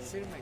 Sir, my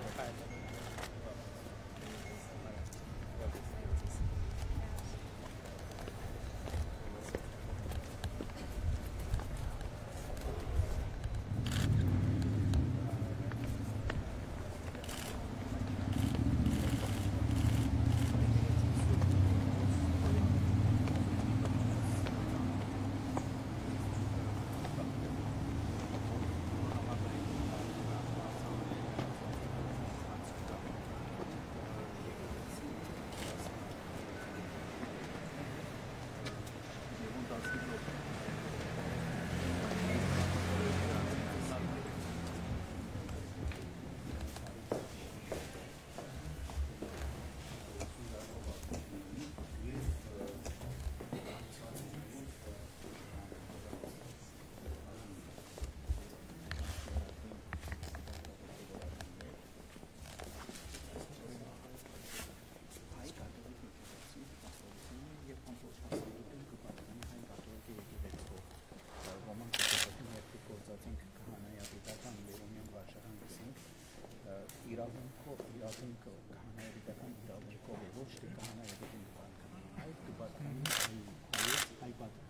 իրավունքը քահանայական իրավունքով է, ոչ թե քահանայական իրավունքով։ Այդ կպատկանի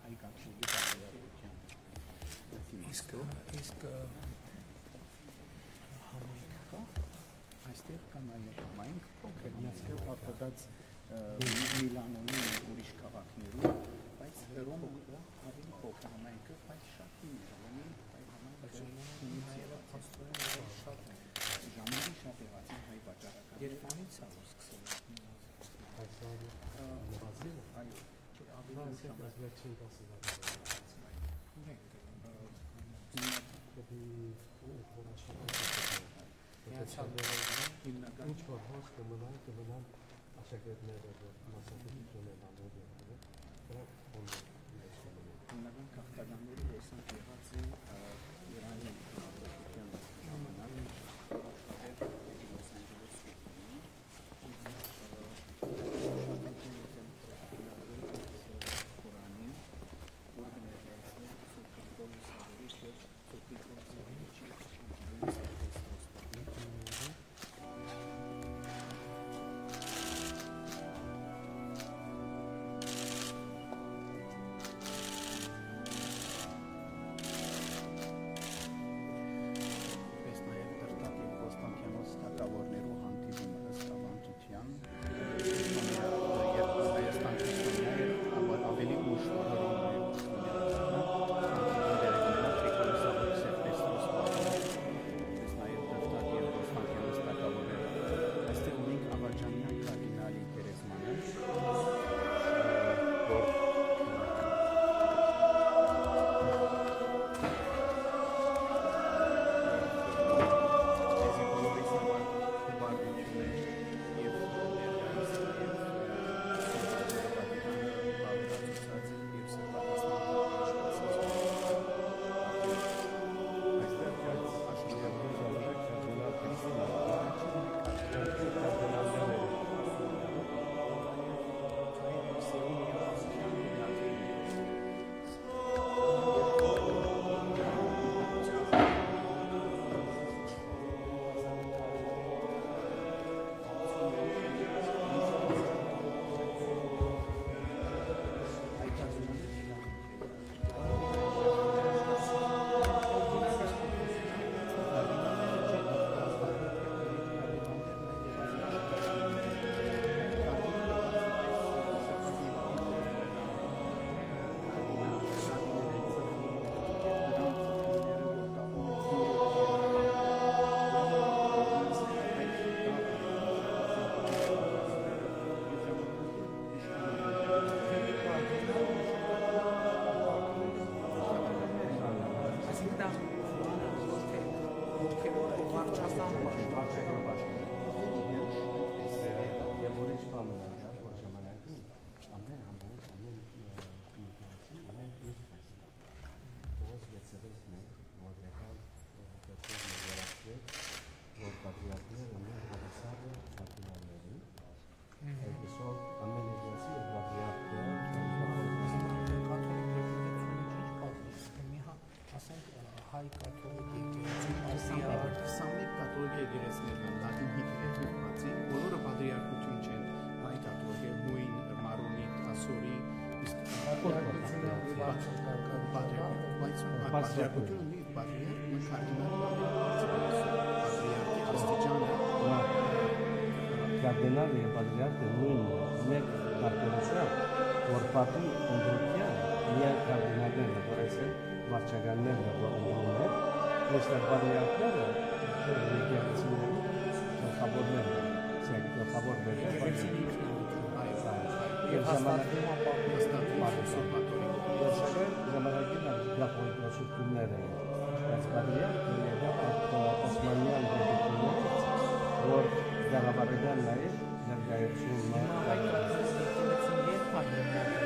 այ կապսուլի բարեյական։ Իսկ իսկ համայնք կա, այստեղ կա նաև համայնք փոքր, այստեղ հաստատած Միլանոյի ուրիշ քաղաքներում, բայց Հռոմը ավելի փոքր համայնքը, բայց շատ ունի այ համայնքը շատ ժամերի շատ եղած հայ վաճառական։ երբանից է որ սկսել։ Այո, ավելի շատ Միացյալ հիմնական Ինչ որ հոս կմնան, կմնան աշակերտները, որ մասնակցություն են անում եղել, դրանք հիմնական քաղաքականների հոսանք եղած է Իրանի հայ կաթոլիկ եկեղեցի ասիա արտասամի կաթոլիկ եկեղեցիներն դատին հիդրետ ուղղացի բոլորը պատրիարքություն չեն հայ կաթոլիկ հույն մարունի ասորի իսկ պատրիարքությունը մի պատրիարք մի կարդինալ պատրիարքի աստիճանը կարդինալը եւ պատրիարքը նույնն մեկ կարգերությամբ որ պատի ընդրկյան միակ կարդինալներն է որպես վարչականներն են, որ ընդունում են, այստեղ պատրիարքները եկեղեցիների գլխավորներն են, ցեք գլխավորներն են, եւ հաստատվում հաստատվում Այսօր ժամանակին գլխավորությունները բայց պատրիարքը եղավ այդ Օսմանյան դեպքերից, որ դարավարական նաև ներկայացումը հիմնված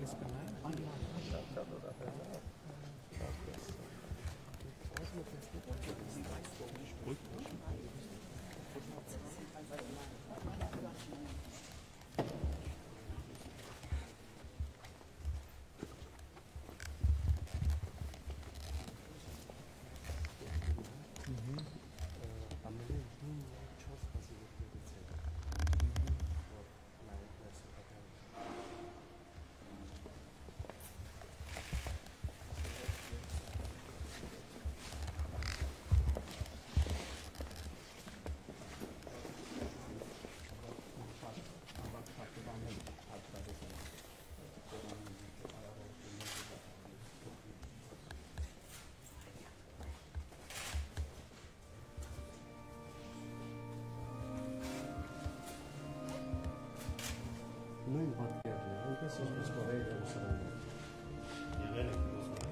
Olha esse. Նույն պատկերն է, այնպես ինչպես կորեյ Երուսաղեմում։ Եղել եք Մոսկվայում։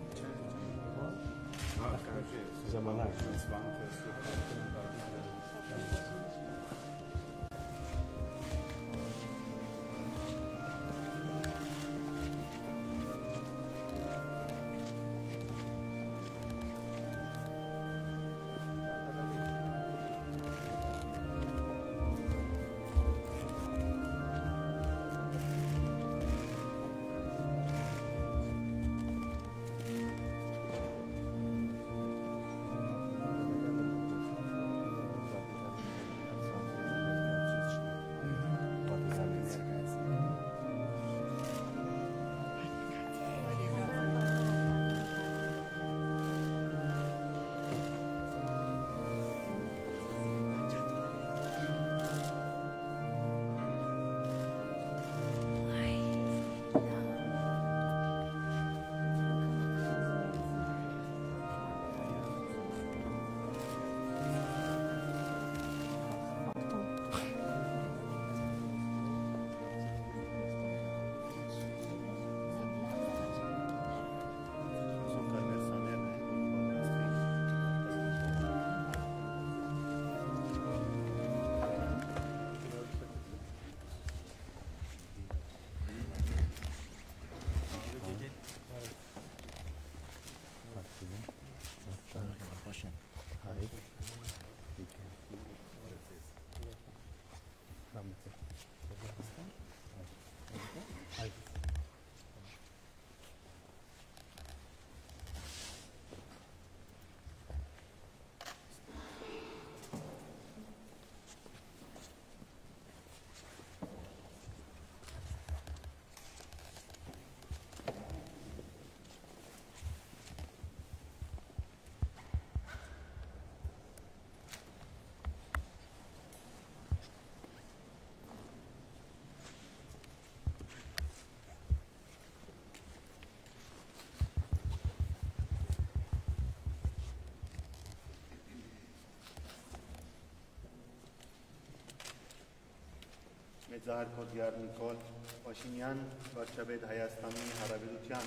Ժամանակ։ Մեծահարկոդյար Նիկոլ Փաշինյան, վարչապետ Հայաստանի Հանրապետության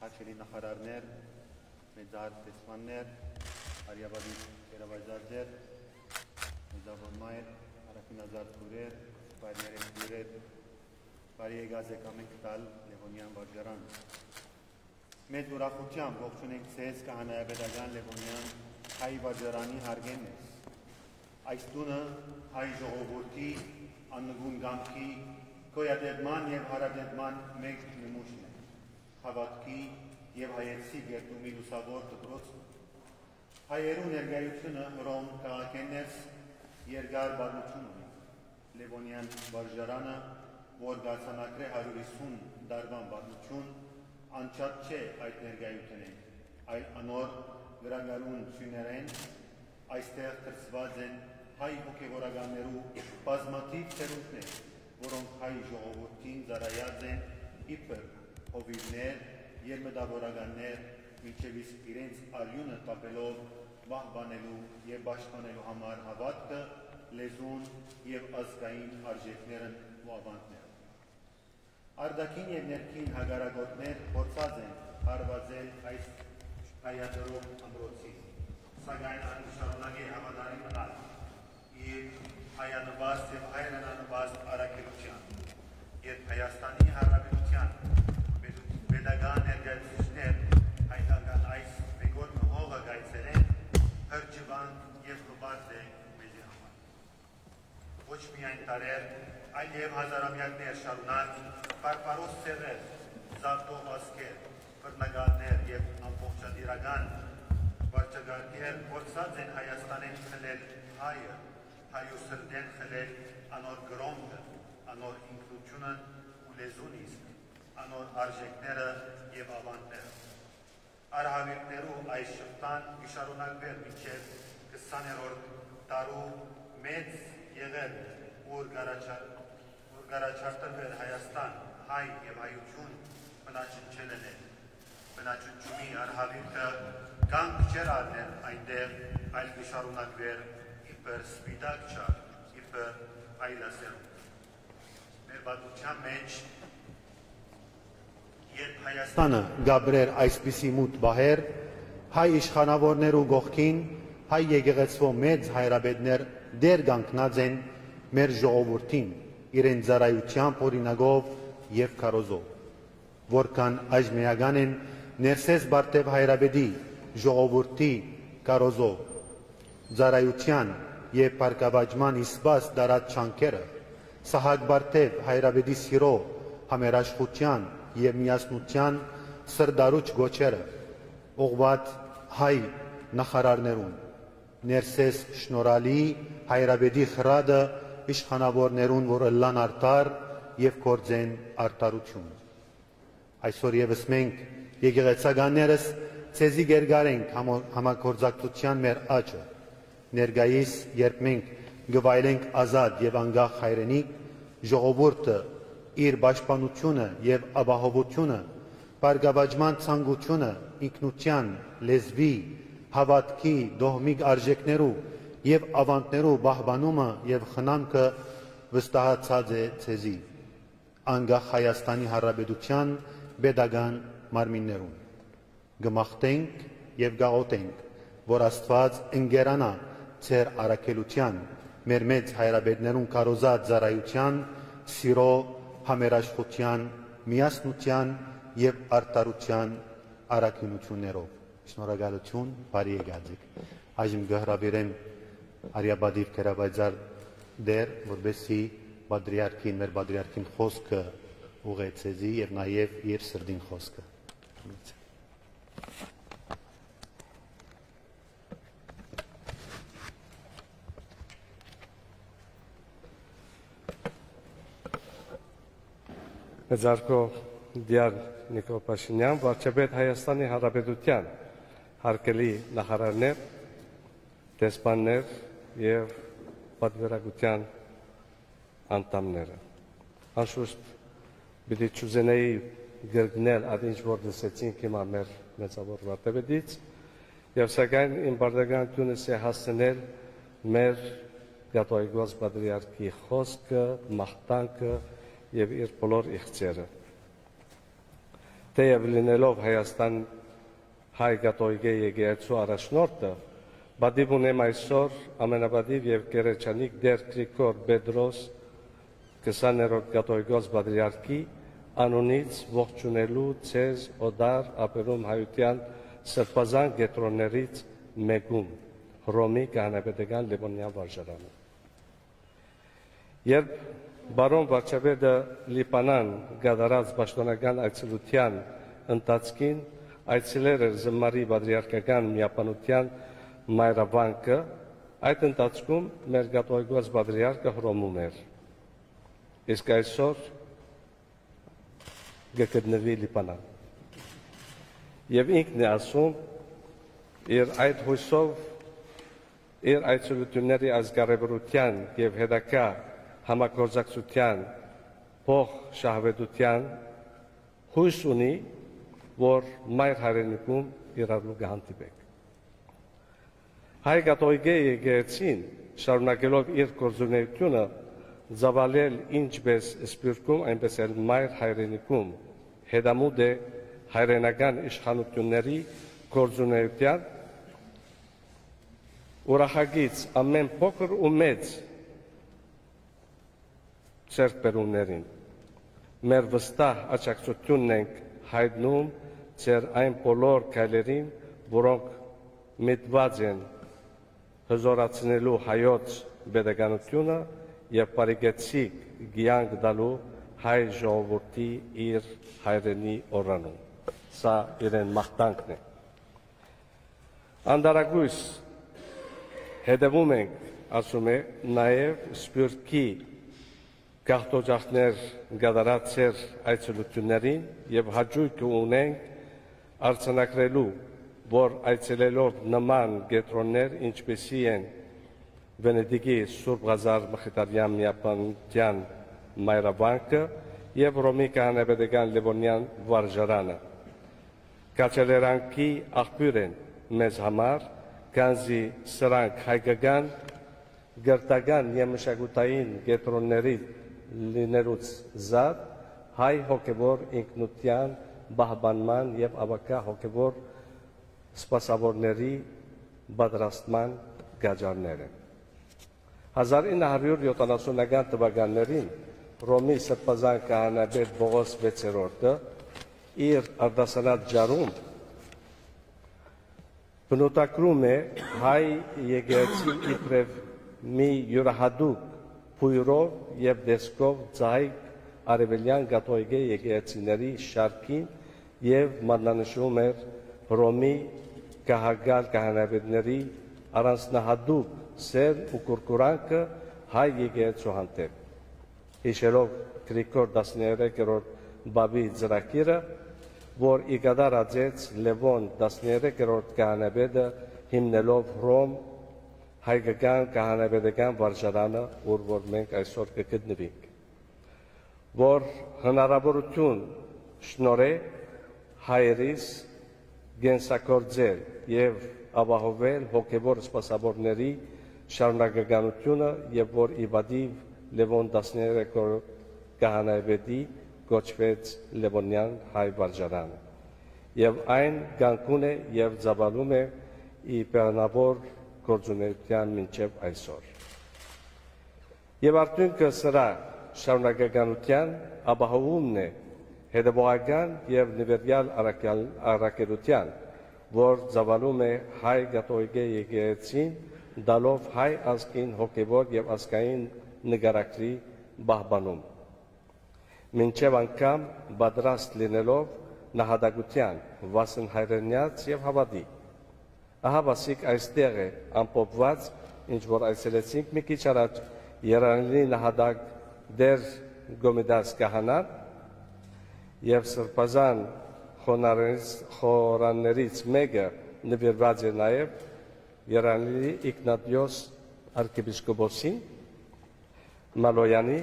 հաշելի նախարարներ, մեծահարկ տեսմաններ, արիավադի Կերավայզաձեր, մեծավոր մայր, Արաքինազար Թուրեր, բարիներեն Թուրեր, բարի եկած եկամ եք տալ Լևոնյան վարժարան։ Մեծ ուրախությամբ ողջունենք ցեզ կահանայապետական Լևոնյան հայ վարժարանի հարգեն ես։ Այս տունը հայ ժողովրդի աննգուն գամքի գոյադեդման եւ հարադեդման մեկ նմուշն է։ Հավատքի եւ հայեցի գերտումի լուսավոր դպրոցն Հայերու ներկայությունը Հռոմ քաղաքեններս երկար բառնություն ունի։ Լևոնյան վարժարանը, որ գարցանակրե 150 դարվան բառնություն, անչափ չէ այդ ներկայությունն, այլ անոր գրագարուն սյուներեն այստեղ թրծված են հայ հոգևորականներու բազմաթիվ ծերունքներ, որոնք հայ ժողովրդին զարայած են իբր հովիվներ, երմդավորականներ, միջև իսկ իրենց արյունը տապելով վահբանելու եւ պաշտպանելու համար հավատքը, լեզուն եւ ազգային արժեքներն ու ավանդները։ Արդակին եւ ներքին հագարագոտներ փորձած են հարվածել այս հայադրող ամրոցի, սակայն այն շարունակի հավատարիմ մնալ իր հայանվազ եւ հայրենանվազ արակելության, երբ Հայաստանի Հանրապետության pedagogan ներկայացուցիչներ հայկական այս մեգոր հողը գայցել են հրջվան եւ հբարտ է մեզի համար։ Ոչ միայն տարեր, այլ եւ հազարամյակներ շարունակ բարբարոս սերեր, զավտող ասկեր, բռնականներ եւ ամբողջադիրական վարչագարտներ փորձած են Հայաստանին խլել հայը, հայու սրդեն խլել անոր գրոմը, անոր ինքնությունը ու լեզուն իսկ անոր արժեքները եւ ավանդները։ Արհավիրներու այս շփտան գիշարունակվեր մինչև 20-րդ տարու մեծ եղել ուր գարաչար ուր գարաչարտվեր Հայաստան հայ եւ հայություն բնաճնչել են բնաճնչումի արհավիրքը կանգ չեր առնել այնտեղ այլ գիշարունակվեր իբր սպիտակ չար, իբր այլասերում։ Մեր բացության մեջ երբ Հայաստանը գաբրեր այսպիսի մութ բահեր, հայ իշխանավորներու գողքին հայ եկեղեցվո մեծ հայրաբեդներ դեր գանքնած են մեր ժողովրդին իրեն ծարայությամբ օրինագով եւ քարոզով որքան այժմեական են ներսես բարտև հայրաբեդի ժողովրդի քարոզով ծարայության եւ բարգավաճման իսպաս դարած չանկերը սահակ բարտև հայրաբեդի սիրո համերաշխության եւ միասնության սրդարուչ գոչերը ողբատ հայ նախարարներուն ներսես շնորալի հայրաբեդի խրադը իշխանավորներուն որ լան արտար եւ կորձեն արտարություն այսօր եւս մենք եկեղեցականներս ցեզի գերգարենք համակորձակցության մեր աճը ներգայիս երբ մենք գվայելենք ազատ եւ անգախ հայրենիք ժողովուրդը իր պաշտպանությունը եւ ապահովությունը, բարգավաճման ցանկությունը, ինքնության, լեզվի, հավատքի, դողմիկ արժեքներու եւ ավանդներու բահբանումը եւ խնամքը վստահացած է ցեզի անգախ Հայաստանի Հանրապետության pedagogan մարմիններուն գմախտենք եւ գաղոտենք որ Աստված ընկերանա ծեր արակելության մեր մեծ հայրաբեդներուն կարոզած զարայության սիրո համերաշխության, միասնության եւ արտարության արակինություններով։ Շնորհակալություն, բարի եկածիք։ Այժմ գհրաբերեմ Արիաբադիվ Կերաբայձար դեր, որբեսի բադրիարքին, մեր բադրիարքին խոսքը ուղեցեզի եւ նաեւ իր սրդին խոսքը։ Thank you. Մեծարկո Դիար Նիկոլ Փաշինյան, վարչապետ Հայաստանի Հանրապետության հարկելի նախարարներ, դեսպաններ եւ պատվիրակության անդամները։ Անշուշտ պիտի ճուզենեի գրգնել այդ ինչ որ դասեցինք հիմա մեր մեծավոր վարդապետից եւ սակայն իմ բարդականությունս է հասցնել մեր Գատոյգոս Պատրիարքի խոսքը, մաղթանքը եւ իր բոլոր իղծերը։ Թեև լինելով Հայաստան հայ գատոյգե եկեղեցու առաջնորդը, բադիվ ունեմ այսօր ամենաբադիվ եւ գերեչանիկ դեր Գրիգոր Պետրոս 20-րդ գատոյգոս Պատրիարքի անունից ողջունելու ցեզ օդար ապերում հայության սրբազան գետրոններից մեկում Հռոմի կանապետական Լևոնյան վարժարանը։ Երբ բարոն վարչապետը Լիբանան գդարած պաշտոնական այցելության ընթացքին այցելեր էր զմարի պատրիարքական միապանության մայրավանկը, այդ ընթացքում մեր գատոյգոց պատրիարքը հռոմում էր։ Իսկ այսօր գտնվի Լիբանան։ Եվ ինքն է ասում իր այդ հույսով իր այցելությունների ազգարեվրության եւ հետակա համագործակցության փող շահվետության հույս ունի, որ մայր հայրենիքում իրարու կհանդիպեք։ Հայ կաթողիկե եկեղեցին շարունակելով իր գործունեությունը զավալել ինչպես Սպիրկում, այնպես էլ մայր հայրենիքում հետամուտ է հայրենական իշխանությունների գործունեության ուրախագից ամեն փոքր ու մեծ ցերկբերումներին մեր վստահ աջակցությունն ենք հայտնում ձեր այն բոլոր քայլերին, որոնք միտված են հզորացնելու հայոց բեդականությունը եւ բարիգեցիկ գյանք դալու հայ ժողովրդի իր հայրենի օրանում։ Սա իրեն մաղթանքն է։ Անդարագույս հետևում ենք, ասում է, նաև սպյուրքի գաղթոջախներ գադարացեր այցելություններին եւ հաջույք ունենք արցանակրելու, որ այցելելով նման գետրոններ, ինչպեսի են Վենետիկի Սուրբ Ղազար Մխիթարյան միապանության մայրավանկը եւ Ռոմի կանեբեդեգան Լևոնյան վարժարանը։ Կաչելերանքի աղբյուր են մեզ համար գանզի սրանք հայկական գրտական եւ մշակութային կետրոնների լինելուց զատ հայ հոգևոր ինքնության բահբանման եւ ավակա հոգևոր սպասավորների պատրաստման գաջարները 1970-ական թվականներին Ռոմի սրբազան կահանաբեդ Բողոս 6-րդը իր արդասանատ ջարում բնոտակրում է հայ եկեղեցի իբրև մի յուրահատուկ փույրով եւ դեսկով ծայք արևելյան գաթողիկե եկեղեցիների շարքին եւ մատնանշում էր Հռոմի կահագալ կահանավետների առանձնահատուկ սեր ու կուրկուրանքը հայ եկեղեցու հանդեպ։ Հիշելով Գրիգոր 13-րդ բաբի ծրագիրը որ իգադար ածեց Լևոն 13-րդ կահանաբեդը հիմնելով Ռոմ հայկական կահանաբեդական վարժարանը, որ որ մենք այսօր կգտնվենք, որ հնարավորություն շնորե հայերիս գենսակորձել եւ ապահովել հոգեվոր սպասավորների շարունակականությունը եւ որ իվադիվ Լևոն 13-րդ կահանայբեդի կոչվեց Լևոնյան հայ վարժարանը։ Եվ այն գանկուն է եւ զավալում է ի պերանավոր գործունեության մինչև այսօր։ Եվ արդյունքը սրա շարունակականության ապահովումն է հետևողական եւ նվերյալ առաքելության, որ զավալում է հայ գաթողիկե եկեղեցին, դալով հայ ազգին հոգևոր եւ ազգային նկարագրի բահբանում մինչև անգամ պատրաստ լինելով նահատակության, վասն հայրենյաց եւ հավատի։ Ահա բասիկ այստեղ է ամփոփված, ինչ որ այցելեցինք մի քիչ առաջ Երանելի նահատակ դեր Գոմեդաս կահանան եւ սրբազան խոնարհներից խորաններից մեկը նվիրված է նաեւ Երանելի Իգնատիոս arczepiskopոսին Մալոյանի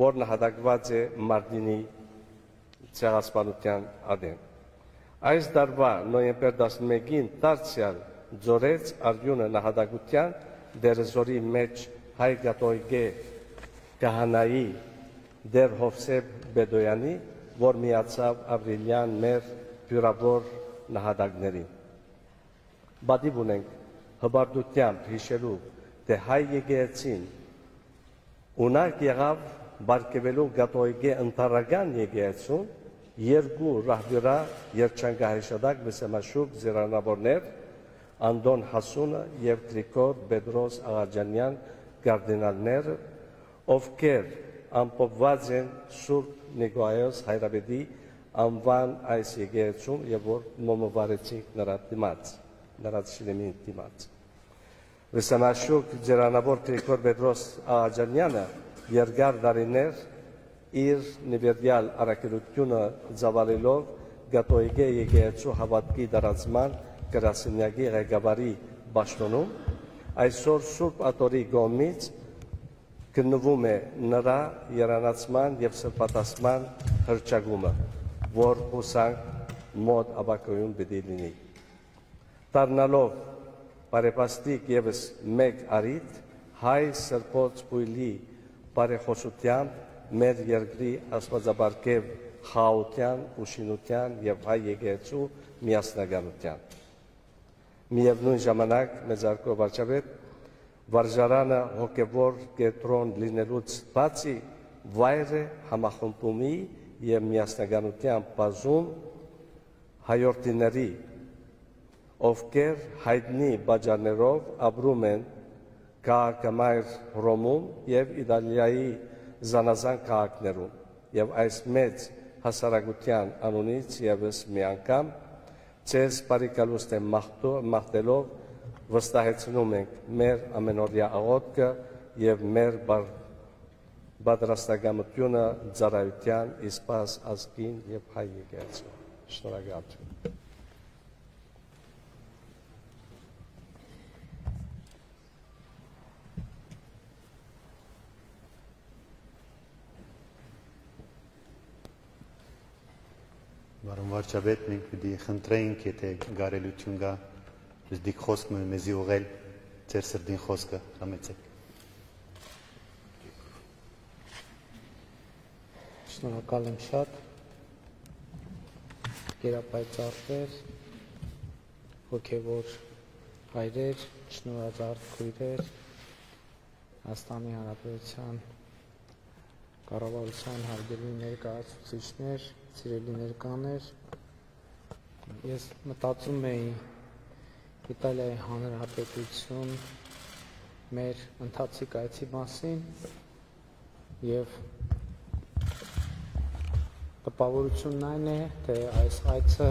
որ նահատակված է Մարտինի ցեղասպանության ադեն։ Այս դարվա նոյեմբեր 11-ին դարձյալ ձորեց Արյունը նահատակության դերզորի մեջ հայ գատոյգե կահանայի դեր Հովսեփ Բեդոյանի, որ միացավ ապրիլյան մեր բյուրավոր նահատակներին։ Բադիվ ունենք հբարդությամբ հիշելու, թե հայ եկեղեցին ունակ եղավ բարգեվելու գատոյգե ընտարական եկեղեցուն երկու ռահվիրա երջանկահեշտակ վսեմաշուկ զերանավորներ Անդոն Հասունը եւ Գրիգոր Պետրոս Աղաջանյան կարդինալները ովքեր ամփոփված են Սուրբ Նիկոայոս Հայրաբեդի անվան այս եկեղեցում եւ որ մոմովարեցին նրա դիմաց նրա շիրեմի դիմաց Վսեմաշուկ Ջերանավոր Գրիգոր Պետրոս Աղաջանյանը երկար դարիներ իր նվերդյալ առաքելությունը ծավալելով գատոյգե եկեղեցու հավատքի դարացման գրասենյակի ղեկավարի պաշտոնում այսօր Սուրբ Ատորի գոմից գտնվում է նրա երանացման եւ սրբատասման հրճագումը, որ հուսանք մոտ աբակոյուն պիտի լինի։ Դառնալով բարեպաստիկ եւս մեկ արիտ հայ սրբոց բույլի բարեխոսությամբ մեր երկրի աստվածաբարգև խաղաղության, ուշինության եւ հայ եկեղեցու միասնականության։ Միևնույն ժամանակ մեծարկո վարչապետ վարժարանը հոգևոր կետրոն լինելուց բացի վայր է համախմբումի եւ միասնականության բազում հայորդիների ովքեր հայտնի բաժաներով ապրում են քաղաքամայր Հռոմում եւ Իտալիայի զանազան քաղաքներում եւ այս մեծ հասարակության անունից եւս մի անգամ Ձեզ բարեկալուստ եմ մաղթելով վստահեցնում ենք մեր ամենօրյա աղոթքը եւ մեր պատրաստակամությունը ծառայության իսպաս ազգին եւ հայ եկեղեցու։ Շնորհակալություն։ Բարոն վարչապետ, մենք պիտի խնդրեինք, եթե գարելություն կա, դիք խոսքը մեզի ուղել ձեր սրտին խոսքը համեցեք։ Շնորհակալ եմ շատ։ Գերապայծառներ, հոգևոր հայրեր, շնորհազարդ քույրեր, Հայաստանի Հանրապետության կառավարության հարգելի ներկայացուցիչներ, սիրելի ներկաներ, ես մտածում էի Իտալիայի Հանրապետություն մեր ընթացիկ այցի մասին եւ տպավորությունն այն է, թե այս այցը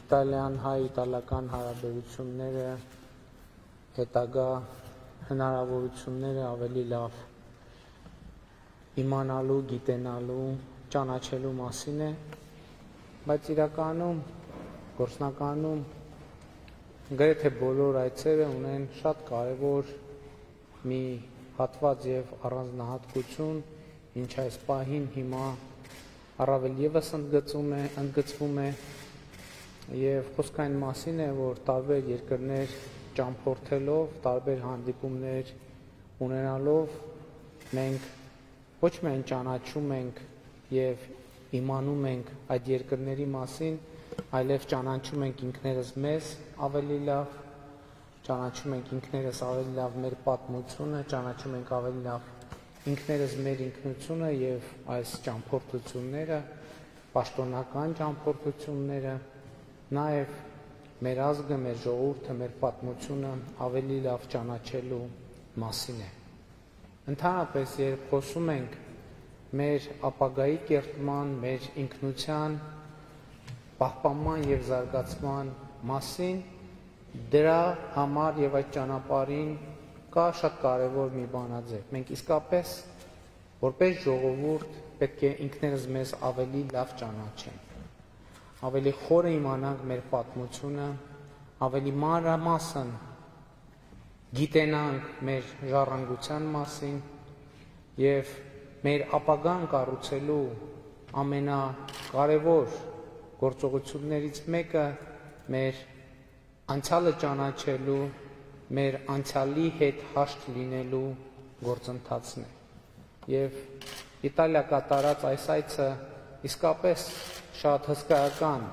Իտալիան հայ-իտալական հարաբերությունները հետագա հնարավորությունները ավելի լավ իմանալու, գիտենալու ճանաչելու մասին է, բայց իրականում գործնականում գրեթե բոլոր այցերը ունեն շատ կարևոր մի հատված եւ առանձնահատկություն, ինչ այս պահին հիմա առավել եւս ընդգծում է, ընդգծվում է եւ խոսքը այն մասին է, որ տարբեր երկրներ ճամփորդելով, տարբեր հանդիպումներ ունենալով մենք ոչ միայն ճանաչում ենք եւ իմանում ենք այդ երկրների մասին, այլև ճանաչում ենք ինքներս մեզ ավելի լավ, ճանաչում ենք ինքներս ավելի լավ մեր պատմությունը, ճանաչում ենք ավելի լավ ինքներս մեր ինքնությունը եւ այս ճամփորդությունները, պաշտոնական ճամփորդությունները, նաեւ մեր ազգը, մեր ժողովուրդը, մեր պատմությունը ավելի լավ ճանաչելու մասին է։ Ընդհանրապես, երբ խոսում ենք մեր ապագայի կերտման, մեր ինքնության պահպանման եւ զարգացման մասին դրա համար եւ այդ ճանապարհին կա շատ կարեւոր մի բանաձև։ Մենք իսկապես որպես ժողովուրդ պետք է ինքներս մեզ ավելի լավ ճանաչենք։ Ավելի խորը իմանանք մեր պատմությունը, ավելի մանրամասն գիտենանք մեր ժառանգության մասին եւ մեր ապագան կառուցելու ամենակարևոր գործողություններից մեկը մեր անցյալը ճանաչելու մեր անցյալի հետ հաշտ լինելու գործընթացն է։ Եվ Իտալիա կատարած այս այցը իսկապես շատ հսկայական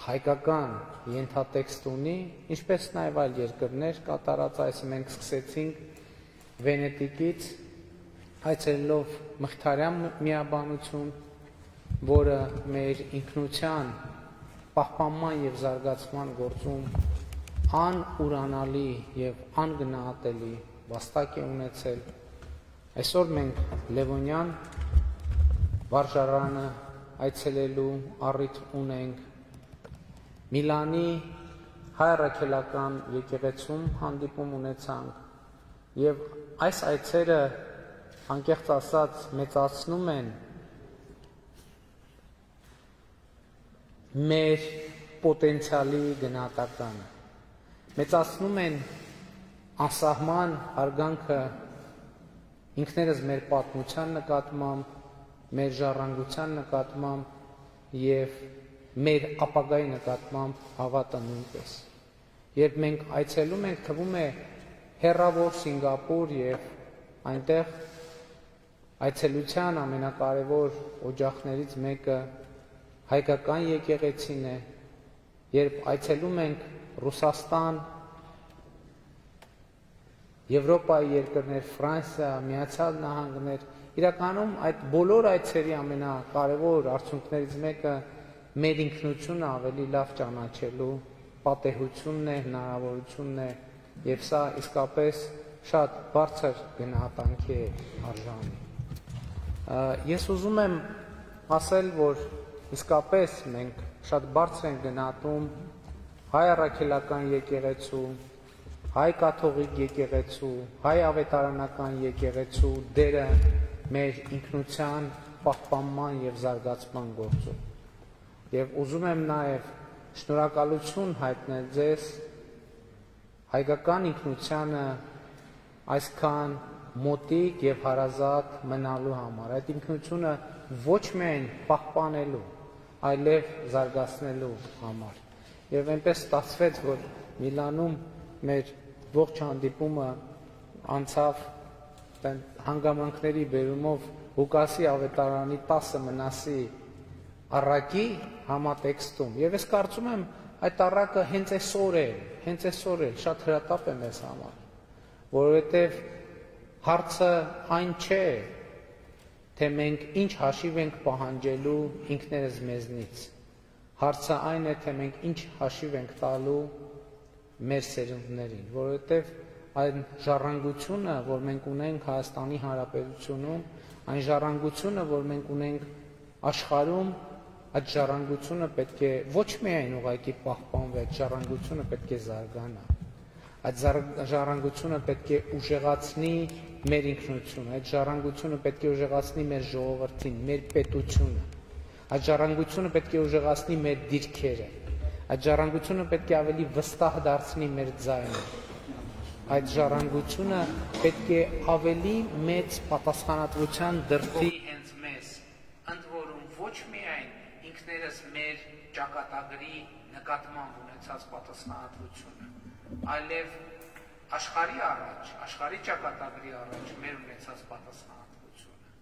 հայկական ենթատեքստ ունի, ինչպես նաև այլ երկրներ կատարած այս մենք սկսեցինք Վենետիկից այցելելով Մխիթարյան միաբանություն, որը մեր ինքնության պահպանման եւ զարգացման գործում անուրանալի եւ անգնահատելի վաստակ է ունեցել։ Այսօր մենք Լևոնյան վարժարանը այցելելու առիթ ունենք Միլանի հայ առաքելական եկեղեցում հանդիպում ունեցանք եւ այս այցերը անկեղծ ասած մեծացնում են մեր պոտենցիալի գնահատականը մեծացնում են անսահման արգանքը ինքներս մեր պատմության նկատմամբ, մեր ժառանգության նկատմամբ եւ մեր ապագայի նկատմամբ հավատը նույնպես։ Երբ մենք այցելում ենք, թվում է հերրավոր Սինգապուր եւ այնտեղ այցելության ամենակարևոր օջախներից մեկը հայկական եկեղեցին է, երբ այցելում ենք Ռուսաստան, Եվրոպայի երկրներ, Ֆրանսիա, Միացյալ Նահանգներ, իրականում այդ բոլոր այցերի ամենակարևոր արդյունքներից մեկը մեր ինքնությունը ավելի լավ ճանաչելու պատեհությունն է, հնարավորությունն է եւ սա իսկապես շատ բարձր գնահատանքի է արժանի։ Ես ուզում եմ ասել, որ իսկապես մենք շատ բարձր ենք գնահատում հայ առաքելական եկեղեցու, հայ կաթողիկ եկեղեցու, հայ ավետարանական եկեղեցու դերը մեր ինքնության պահպանման եւ զարգացման գործում։ Եվ ուզում եմ նաև շնորհակալություն հայտնել ձեզ հայկական ինքնությանը այսքան մոտիկ եւ հարազատ մնալու համար։ Այդ ինքնությունը ոչ միայն պահպանելու, այլև զարգացնելու համար։ Եվ այնպես ստացվեց, որ Միլանում մեր ողջ հանդիպումը անցավ հանգամանքների բերումով Ղուկասի ավետարանի 10 մնասի առակի համատեքստում։ Եվ ես կարծում եմ այդ առակը հենց այսօր է, հենց այսօր է շատ հրատապ է մեզ համար, որովհետև հարցը այն չէ, թե մենք ինչ հաշիվ ենք պահանջելու ինքներս մեզնից։ Հարցը այն է, թե մենք ինչ հաշիվ ենք տալու մեր սերունդներին, որովհետև այն ժառանգությունը, որ մենք ունենք Հայաստանի Հանրապետությունում, այն ժառանգությունը, որ մենք ունենք աշխարհում, այդ ժառանգությունը պետք է ոչ միայն ուղղակի պահպանվի, այդ ժառանգությունը պետք է զարգանա։ Այդ ժառանգությունը պետք է ուժեղացնի մեր ինքնությունը, այդ ժառանգությունը պետք է ուժեղացնի մեր ժողովրդին, մեր պետությունը։ Այդ ժառանգությունը պետք է ուժեղացնի մեր դիրքերը։ Այդ ժառանգությունը պետք է ավելի վստահ դարձնի մեր ձայնը։ Այդ ժառանգությունը պետք է ավելի մեծ պատասխանատվության դրդի հենց մեզ, ընդ որում ոչ միայն ինքներս մեր ճակատագրի նկատմամբ ունեցած պատասխանատվությունը, այլև աշխարհի առաջ, աշխարհի ճակատագրի առաջ մեր ունեցած պատասխանատվությունը,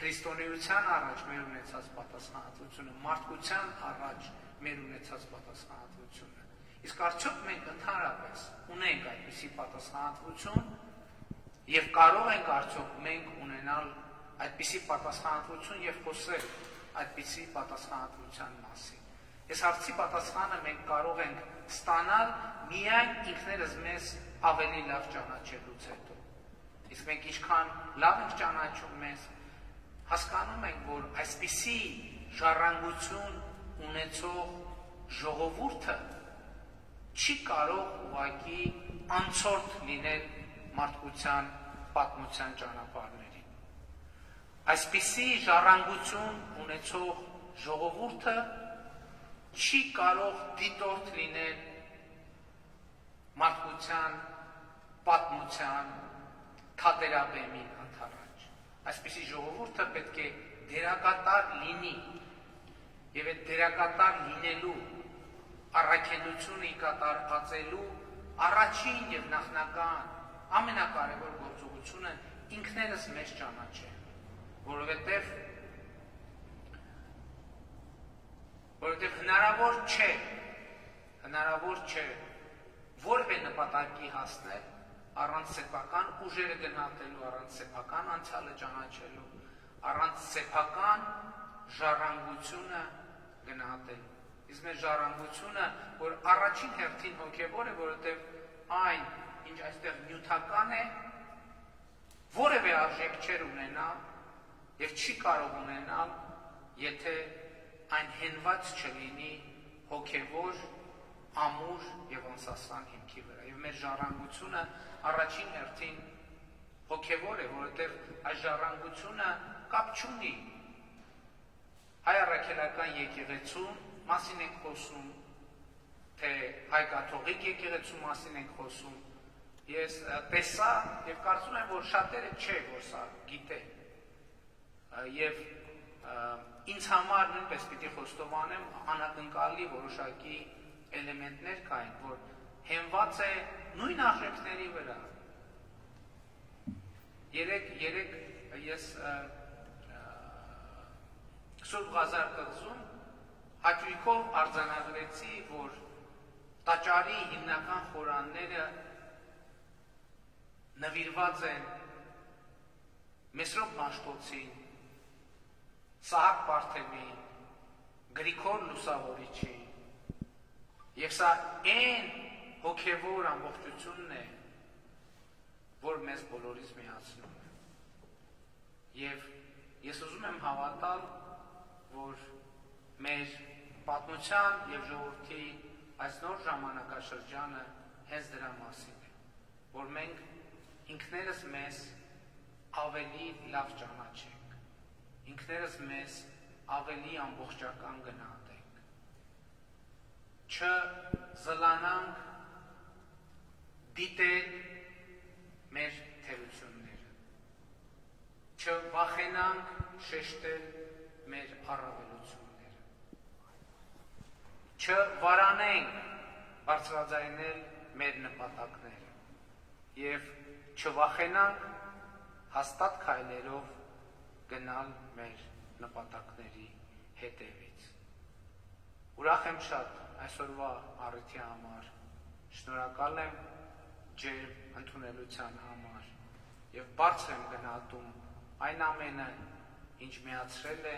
քրիստոնեության առաջ մեր ունեցած պատասխանատվությունը, մարդկության առաջ մեր ունեցած պատասխանատվությունը։ Իսկ արդյոք մենք ընդհանրապես ունենք այդպիսի պատասխանատվություն եւ կարող ենք արդյոք մենք ունենալ այդպիսի պատասխանատվություն եւ խոսել այդպիսի պատասխանատվության մասին։ Այս հարցի պատասխանը մենք կարող ենք ստանալ միայն ինքներս մեզ ավելի լավ ճանաչելուց հետո։ Իսկ մենք ինչքան լավ ենք ճանաչում մեզ, հասկանում ենք, որ այսպիսի ժառանգություն ունեցող ժողովուրդը չի կարող ուղակի անցորդ լինել մարդկության պատմության ճանապարհներ Այսպիսի ժառանգություն ունեցող ժողովուրդը չի կարող դիտորդ լինել մարդկության պատմության թատերաբեմին ընդառաջ։ Այսպիսի ժողովուրդը պետք է դերակատար լինի եւ այդ դերակատար լինելու առաքելությունը կատարածելու առաջին եւ նախնական ամենակարևոր գործողությունը ինքներս մեզ ճանաչել, որովհետեւ որովհետեւ հնարավոր չէ հնարավոր չէ որևէ նպատակի հասնել առանց սեփական ուժերը գնահատելու, առանց սեփական անցյալը ճանաչելու, առանց սեփական ժառանգությունը գնահատելու։ Իսկ մեր ժառանգությունը, որ առաջին հերթին հոգևոր է, որովհետև այն, ինչ այստեղ նյութական է, որևէ արժեք չեր ունենալ եւ չի կարող ունենալ, եթե այն հենված չլինի հոգևոր ամուր եւ անսասան հիմքի վրա։ Եվ մեր ժառանգությունը առաջին հերթին հոգևոր է, որովհետեւ այս ժառանգությունը կապ չունի հայ առաքելական եկեղեցում մասին ենք խոսում, թե հայ կաթողիկ եկեղեցու մասին ենք խոսում, ես տեսա եւ կարծում եմ, որ շատերը չէ, որ սա գիտե։ Եվ ինձ համար նույնպես պիտի խոստովանեմ անակնկալի որոշակի էլեմենտներ կային, որ հենված է նույն արժեքների վրա։ Երեք երեք ես Սուրբ Ղազար կղզում հաճույքով արձանագրեցի, որ տաճարի հիմնական խորանները նվիրված են Մեսրոպ Մաշտոցին, Սահակ Պարթևին, Գրիգոր Լուսավորիչին, Եվ սա այն հոգևոր ամբողջությունն է, որ մեզ բոլորիս միացնում է։ Եվ ես ուզում եմ հավատալ, որ մեր պատմության եւ ժողովրդի այս նոր ժամանակաշրջանը հենց դրա մասին է, որ մենք ինքներս մեզ ավելի լավ ճանաչենք, ինքներս մեզ ավելի ամբողջական գնահատենք չզլանանք դիտել մեր թերությունները, չվախենանք շեշտել մեր առավելությունները, չվարանենք բարձրաձայնել մեր նպատակները և չվախենանք հաստատ քայլերով գնալ մեր նպատակների հետևից։ Ուրախ եմ շատ այսօրվա առիթի համար։ Շնորհակալ եմ ջեր ընդունելության համար եւ բարձր եմ գնահատում այն ամենը, ինչ միացրել է,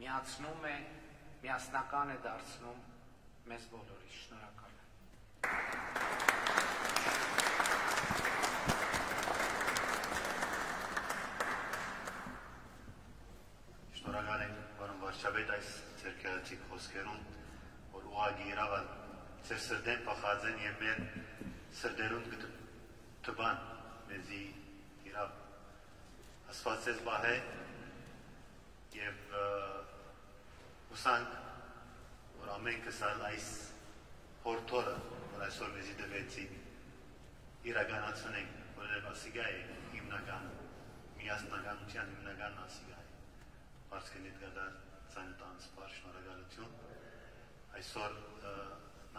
միացնում է, միասնական է դարձնում մեզ բոլորիս։ Շնորհակալ եմ։ Շնորհակալ եմ, պարոն վարչապետ, այս ցերկայացիկ խոսքերում ուղագի իրավան ծեր սրդեն պախած են և մեր սրդերուն կտբան մեզի իրավ ասվածես բահ է և ուսանք, որ ամենքը սալ այս հորդորը, որ այսօր մեզի դվեցի իրականացնենք, որև ասիգա է հիմնական, միասնականության հիմնական ասիգա է, վարսկենիտ գադար ծանտանց պար շնորագալություն, այսօր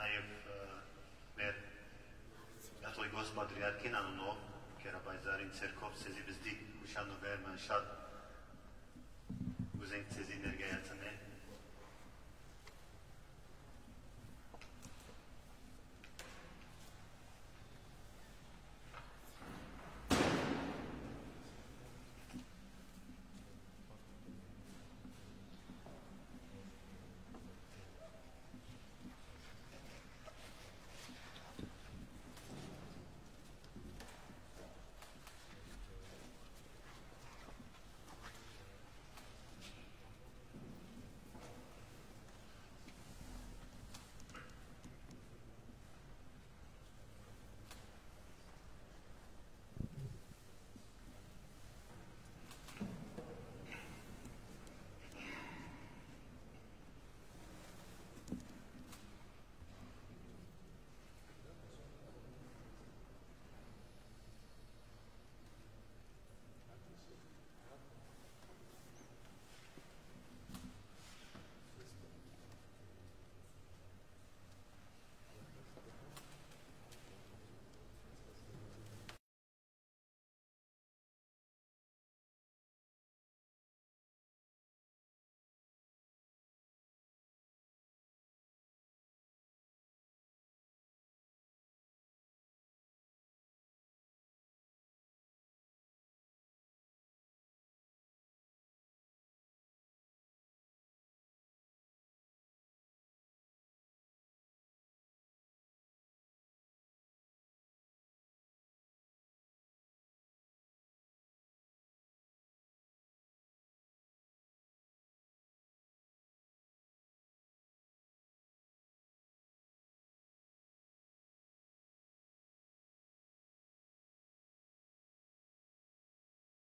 նաև մեր Dakle, não no, kera bajzarin cerkov sezi bizdik, kuşanu vermen şad, guzenk sezi também